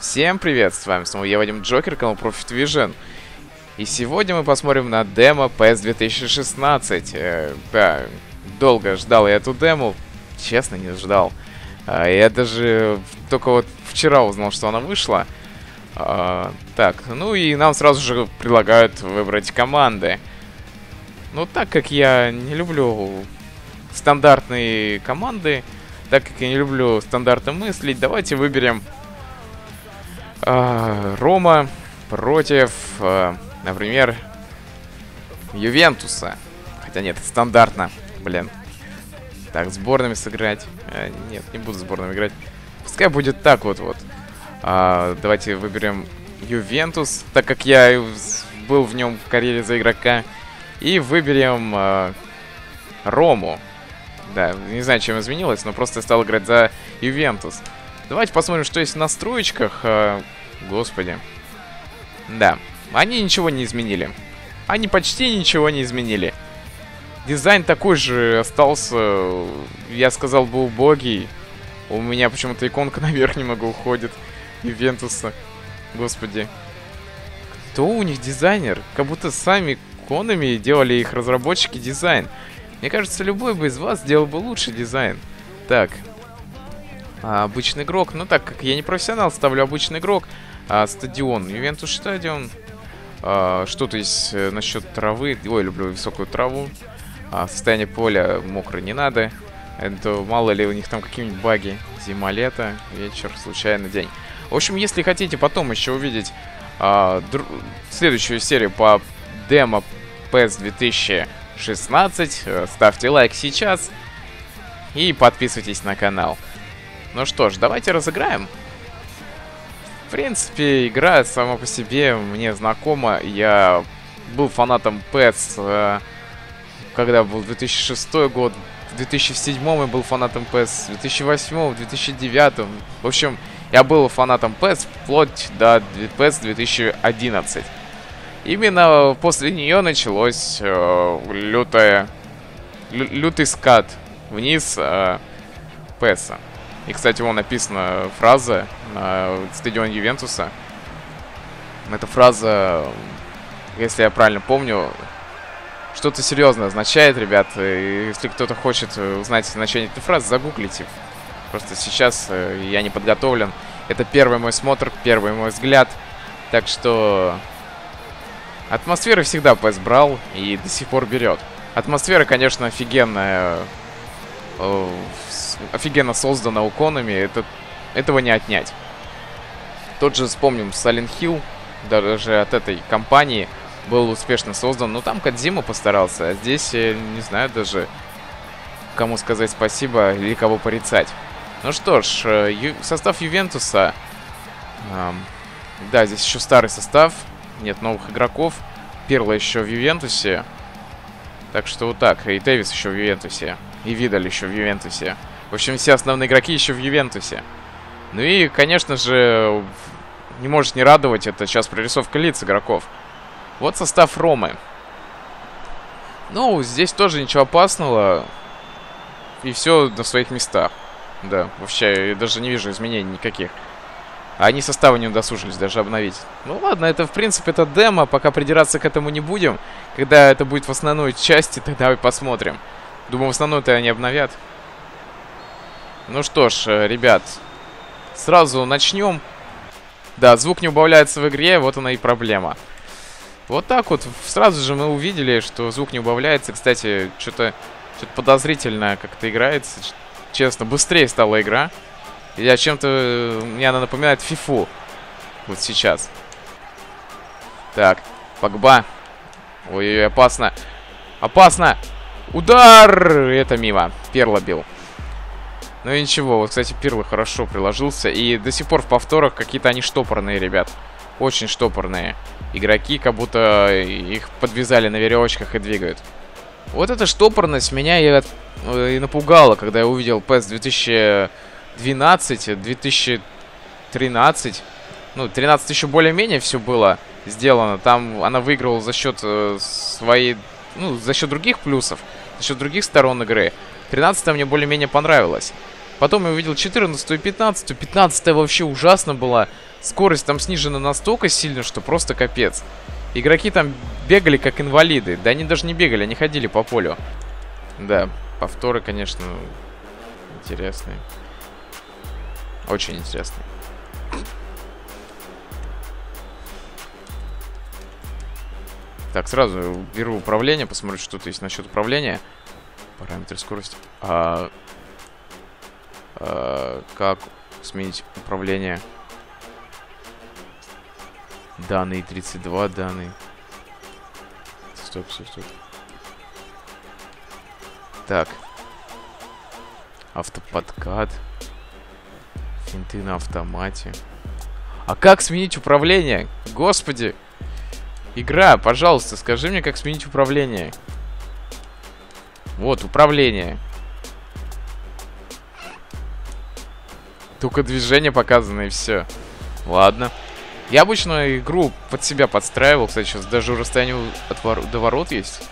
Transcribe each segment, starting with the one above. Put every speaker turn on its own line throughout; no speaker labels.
Всем привет, с вами снова я, Вадим Джокер, канал Profit Vision. И сегодня мы посмотрим на демо PS 2016. Э, да, долго ждал я эту дему, честно не ждал. Э, я даже только вот вчера узнал, что она вышла. Э, так, ну и нам сразу же предлагают выбрать команды. Ну, так как я не люблю стандартные команды, так как я не люблю стандартно мыслить, давайте выберем э, Рома против, э, например, Ювентуса. Хотя нет, стандартно, блин. Так, сборными сыграть. Э, нет, не буду сборными играть. Пускай будет так вот вот. А, давайте выберем Ювентус, так как я был в нем в карьере за игрока. И выберем Рому. Да, не знаю, чем изменилось, но просто стал играть за Ювентус. Давайте посмотрим, что есть в настроечках. Э, господи. Да, они ничего не изменили. Они почти ничего не изменили. Дизайн такой же остался, я сказал бы, убогий. У меня почему-то иконка наверх немного уходит. Ювентуса. Господи. Кто у них дизайнер? Как будто сами иконами делали их разработчики дизайн. Мне кажется, любой бы из вас сделал бы лучший дизайн. Так. А, обычный игрок. Ну так, как я не профессионал, ставлю обычный игрок. А, стадион. Ювентус стадион. А, Что-то есть э, насчет травы. Ой, люблю высокую траву. А, состояние поля мокро не надо. Это мало ли у них там какие-нибудь баги. Зима, лето, вечер, случайный день. В общем, если хотите потом еще увидеть а, следующую серию по демо PES 2000 16. Э, ставьте лайк сейчас. И подписывайтесь на канал. Ну что ж, давайте разыграем. В принципе, игра сама по себе мне знакома. Я был фанатом PES, э, когда был 2006 год. В 2007 я был фанатом PES, в 2008, в 2009. В общем, я был фанатом PES вплоть до PES 2011. Именно после нее началось э, лютое, лю, лютый скат вниз э, Песа. И, кстати, вон написана фраза на стадионе Ювентуса. Эта фраза, если я правильно помню, что-то серьезное означает, ребят. Если кто-то хочет узнать значение этой фразы, загуглите. Просто сейчас э, я не подготовлен. Это первый мой смотр, первый мой взгляд. Так что Атмосфера всегда брал и до сих пор берет. Атмосфера, конечно, офигенная. Э, офигенно создана уконами. Это, этого не отнять. Тот же, вспомним, Silent Hill, даже от этой компании, был успешно создан. Но там Кадзима постарался, а здесь, я не знаю даже, кому сказать спасибо или кого порицать. Ну что ж, э, ю состав Ювентуса... Эм, да, здесь еще старый состав нет новых игроков. Перло еще в Ювентусе. Так что вот так. И Тевис еще в Ювентусе. И Видаль еще в Ювентусе. В общем, все основные игроки еще в Ювентусе. Ну и, конечно же, не может не радовать это сейчас прорисовка лиц игроков. Вот состав Ромы. Ну, здесь тоже ничего опасного. И все на своих местах. Да, вообще, я даже не вижу изменений никаких. Они составы не удосужились даже обновить. Ну ладно, это в принципе это демо, пока придираться к этому не будем. Когда это будет в основной части, тогда и посмотрим. Думаю, в основной-то они обновят. Ну что ж, э, ребят, сразу начнем. Да, звук не убавляется в игре, вот она и проблема. Вот так вот, сразу же мы увидели, что звук не убавляется. Кстати, что-то что подозрительно как-то играется. Честно, быстрее стала игра. Я чем-то... Мне она напоминает фифу. Вот сейчас. Так, Погба. Ой-ой-ой, опасно. Опасно! Удар! Это мимо. Перло бил. Ну и ничего, вот, кстати, Пирло хорошо приложился. И до сих пор в повторах какие-то они штопорные, ребят. Очень штопорные. Игроки как будто их подвязали на веревочках и двигают. Вот эта штопорность меня и, э, и напугала, когда я увидел PES 2000... 12, 2013. Ну, 13 еще более-менее все было сделано. Там она выигрывала за счет э, своей... Ну, за счет других плюсов, за счет других сторон игры. 13 мне более-менее понравилось. Потом я увидел 14 и 15 -ю. 15 вообще ужасно была. Скорость там снижена настолько сильно, что просто капец. Игроки там бегали как инвалиды. Да они даже не бегали, они ходили по полю. Да, повторы, конечно, интересные. Очень интересные. Так, сразу беру управление, посмотрю, что тут есть насчет управления. Параметры скорости. А, а, как сменить управление? Данные 32, данные. Стоп, стоп, стоп. Так. Автоподкат. Финты на автомате. А как сменить управление? Господи! Игра, пожалуйста, скажи мне, как сменить управление. Вот, управление. Только движение показано и все. Ладно. Я обычно игру под себя подстраивал. Кстати, сейчас даже расстояние от вор... до ворот есть.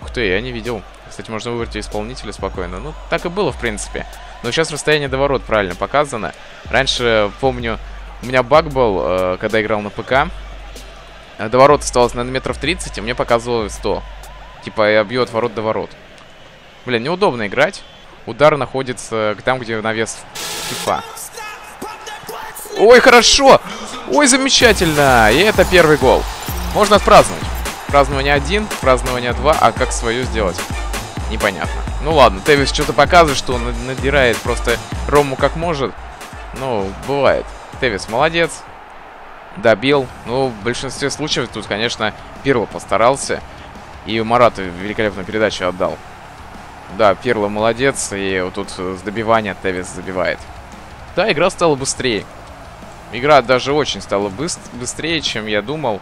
Ух ты, я не видел. Кстати, можно выбрать исполнителя спокойно. Ну, так и было, в принципе. Но сейчас расстояние до ворот правильно показано. Раньше, помню, у меня баг был, э, когда играл на ПК. До ворот осталось, наверное, метров 30, а мне показывало 100. Типа, я бью от ворот до ворот. Блин, неудобно играть. Удар находится там, где навес фифа. Ой, хорошо! Ой, замечательно! И это первый гол. Можно отпраздновать. Празднование один, празднование два, а как свое сделать? Непонятно. Ну ладно, Тевис что-то показывает, что он надирает просто Рому как может. Ну, бывает. Тевис молодец добил. Ну, в большинстве случаев тут, конечно, Пирло постарался. И Марату великолепную передачу отдал. Да, Пирло молодец, и вот тут с добивания Тевис забивает. Да, игра стала быстрее. Игра даже очень стала быст быстрее, чем я думал.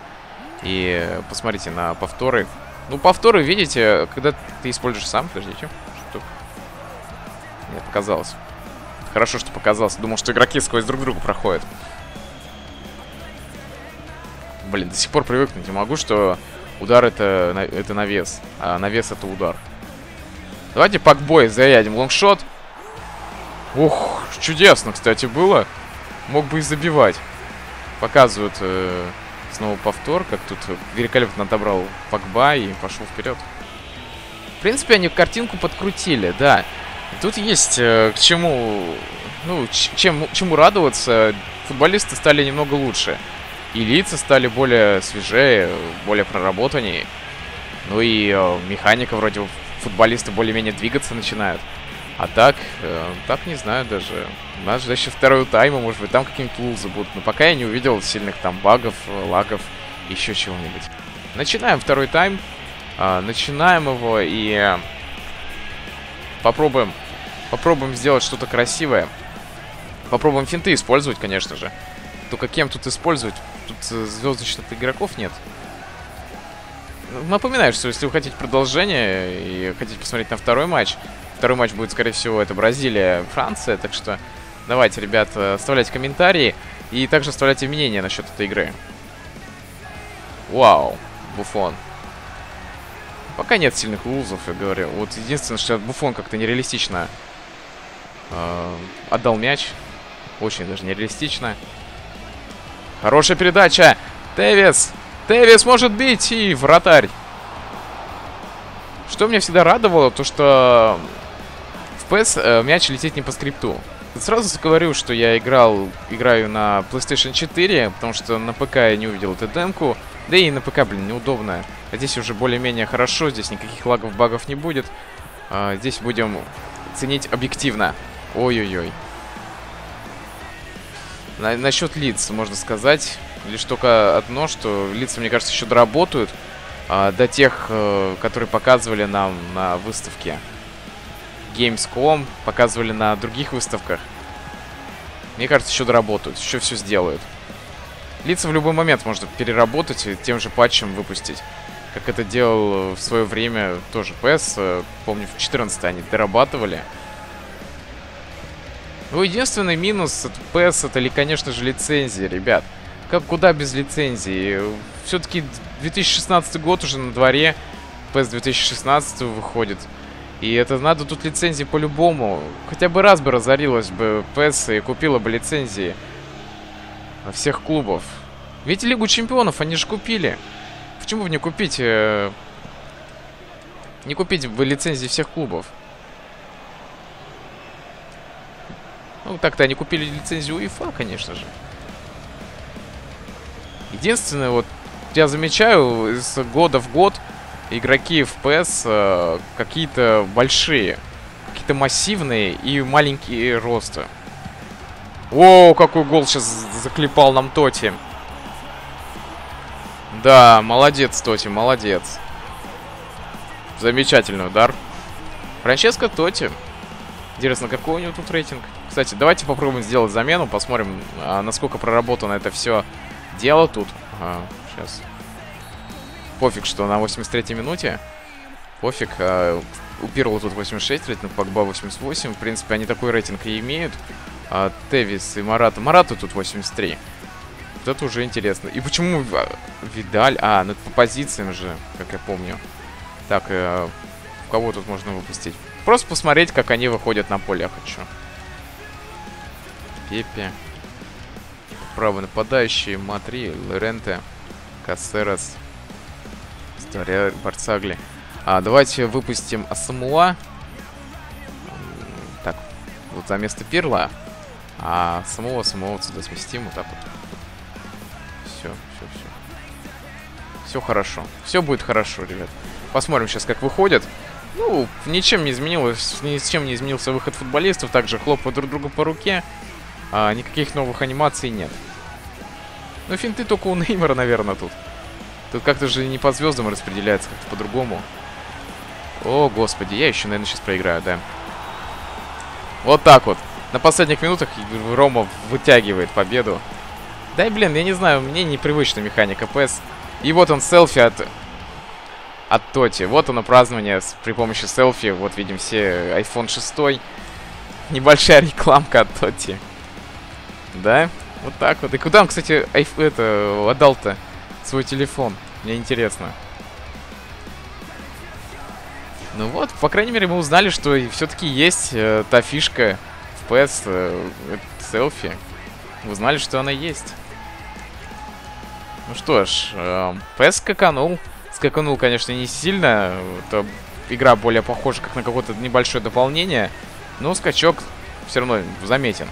И посмотрите на повторы. Ну, повторы, видите, когда ты используешь сам, подождите. Что? Нет, показалось. Хорошо, что показалось. Думал, что игроки сквозь друг друга проходят. Блин, до сих пор привыкнуть не могу, что удар это, это навес, а навес это удар. Давайте пакбой зарядим. Лонгшот. Ух, чудесно, кстати, было. Мог бы и забивать. Показывают э, снова повтор, как тут великолепно отобрал Пакба и пошел вперед. В принципе, они картинку подкрутили, да. Тут есть э, к чему, ну, чем, чему радоваться. Футболисты стали немного лучше. И лица стали более свежее, более проработаннее. Ну и э, механика вроде футболисты более-менее двигаться начинают. А так, э, так не знаю даже. У нас же еще второй тайм, может быть, там какие-нибудь лузы будут. Но пока я не увидел сильных там багов, э, лагов, еще чего-нибудь. Начинаем второй тайм. Э, начинаем его и э, попробуем, попробуем сделать что-то красивое. Попробуем финты использовать, конечно же. Только кем тут использовать? Тут э, звездочных игроков нет. Напоминаю, что если вы хотите продолжение и хотите посмотреть на второй матч, второй матч будет, скорее всего, это Бразилия, Франция, так что давайте, ребят, оставляйте комментарии и также оставляйте мнение насчет этой игры. Вау, Буфон. Пока нет сильных лузов, я говорю. Вот единственное, что Буфон как-то нереалистично э, отдал мяч. Очень даже нереалистично. Хорошая передача. Тевис. Тевис может бить. И вратарь. Что меня всегда радовало, то что в PES э, мяч летит не по скрипту. Сразу говорю, что я играл, играю на PlayStation 4, потому что на ПК я не увидел эту демку. Да и на ПК, блин, неудобно. А здесь уже более-менее хорошо, здесь никаких лагов, багов не будет. А, здесь будем ценить объективно. Ой-ой-ой. На, насчет лиц, можно сказать, лишь только одно, что лица, мне кажется, еще доработают а, до тех, э, которые показывали нам на выставке. Gamescom, показывали на других выставках. Мне кажется, еще доработают, еще все сделают. Лица в любой момент можно переработать и тем же патчем выпустить. Как это делал в свое время тоже PS. Э, помню, в 14 они дорабатывали. Ну, единственный минус от PS это, ли, конечно же, лицензия, ребят. Как куда без лицензии? Все-таки 2016 год уже на дворе. PS 2016 выходит. И это надо тут лицензии по-любому. Хотя бы раз бы разорилась бы PS и купила бы лицензии всех клубов. Ведь Лигу Чемпионов они же купили. Почему бы не купить... Э, не купить бы лицензии всех клубов? Ну, так-то они купили лицензию УЕФА, конечно же. Единственное, вот, я замечаю, с года в год игроки FPS э, какие-то большие, какие-то массивные и маленькие роста. О, какой гол сейчас заклепал нам Тоти. Да, молодец, Тоти, молодец. Замечательный удар. Франческо Тоти. Интересно, какой у него тут рейтинг? Кстати, давайте попробуем сделать замену, посмотрим, а, насколько проработано это все дело тут. Ага, сейчас. Пофиг, что на 83-й минуте. Пофиг. А, у Пирла тут 86 рейтинг, Погба 88. В принципе, они такой рейтинг и имеют. А, Тевис и Марата. Марату тут 83. Вот это уже интересно. И почему Видаль? А, ну это по позициям же, как я помню. Так, э, кого тут можно выпустить? Просто посмотреть, как они выходят на поле я хочу. Пепе. Правый нападающий, Матри, Лоренте, Кассерас, Барцагли. А, давайте выпустим Асамуа. Так, вот за место Пирла. А самого самого сюда сместим вот так вот. Все, все, все. Все хорошо. Все будет хорошо, ребят. Посмотрим сейчас, как выходят. Ну, ничем не изменилось, ни с чем не изменился выход футболистов. Также хлопают друг друга по руке. А, никаких новых анимаций нет. Ну, финты только у Неймера, наверное, тут. Тут как-то же не по звездам распределяется, как-то по-другому. О, господи, я еще, наверное, сейчас проиграю, да. Вот так вот. На последних минутах Рома вытягивает победу. Да и, блин, я не знаю, мне непривычна механика PS. И вот он, селфи от... От Тоти. Вот оно празднование с, при помощи селфи. Вот видим все iPhone 6. Небольшая рекламка от Тоти. Да? Вот так вот. И куда он, кстати, айф это, отдал-то свой телефон? Мне интересно. Ну вот, по крайней мере, мы узнали, что все-таки есть э, та фишка FPS, э, селфи. Узнали, что она есть. Ну что ж, э, PS скаканул. Скаканул, конечно, не сильно. Это игра более похожа как на какое-то небольшое дополнение. Но скачок все равно заметен.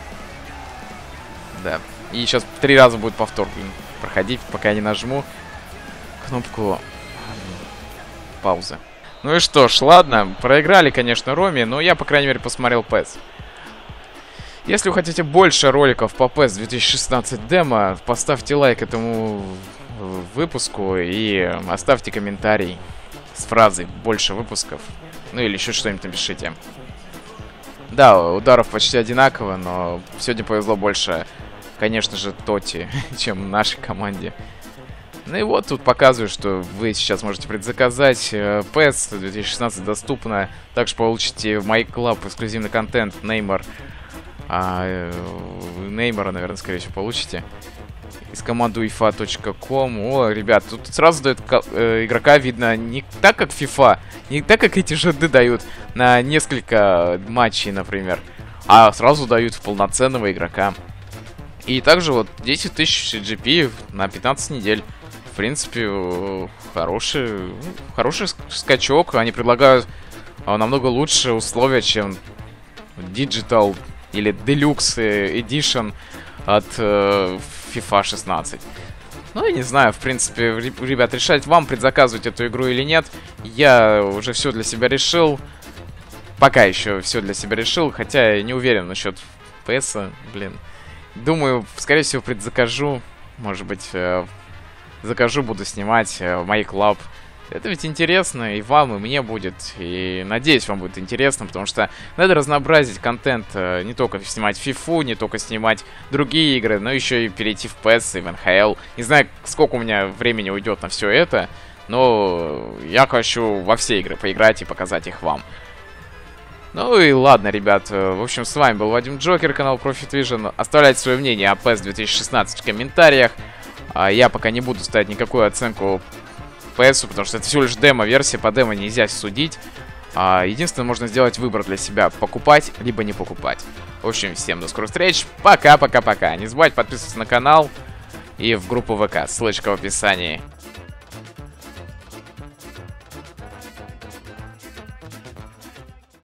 Да. И сейчас три раза будет повтор, блин, проходить, пока я не нажму кнопку паузы. Ну и что ж, ладно, проиграли, конечно, Роми, но я, по крайней мере, посмотрел PES. Если вы хотите больше роликов по PES 2016 демо, поставьте лайк этому выпуску и оставьте комментарий с фразой «больше выпусков». Ну или еще что-нибудь напишите. Да, ударов почти одинаково, но сегодня повезло больше конечно же, Тоти, чем нашей команде. Ну и вот тут показываю, что вы сейчас можете предзаказать. PES 2016 доступно. Также получите в My Club эксклюзивный контент. Неймар. А, э, Неймара, наверное, скорее всего, получите. Из команды uefa.com. О, ребят, тут сразу дают э, игрока видно не так, как FIFA, не так, как эти ЖД дают на несколько матчей, например, а сразу дают полноценного игрока. И также вот 10 тысяч GP на 15 недель. В принципе, э, хороший, ну, хороший скачок. Они предлагают а, намного лучшие условия, чем Digital или Deluxe Edition от э, FIFA 16. Ну, я не знаю, в принципе, ребят, решать вам, предзаказывать эту игру или нет. Я уже все для себя решил. Пока еще все для себя решил, хотя я не уверен насчет PS, блин. Думаю, скорее всего, предзакажу. Может быть, э, закажу, буду снимать э, моей клаб. Это ведь интересно и вам, и мне будет. И надеюсь, вам будет интересно, потому что надо разнообразить контент. Э, не только снимать FIFA, не только снимать другие игры, но еще и перейти в PES и в NHL. Не знаю, сколько у меня времени уйдет на все это, но я хочу во все игры поиграть и показать их вам. Ну и ладно, ребят. Э, в общем, с вами был Вадим Джокер, канал Profit Vision. Оставляйте свое мнение о PES 2016 в комментариях. А я пока не буду ставить никакую оценку PS, потому что это всего лишь демо-версия. По демо нельзя судить. А, единственное, можно сделать выбор для себя, покупать, либо не покупать. В общем, всем до скорых встреч, пока-пока-пока. Не забывайте подписываться на канал и в группу ВК, ссылочка в описании.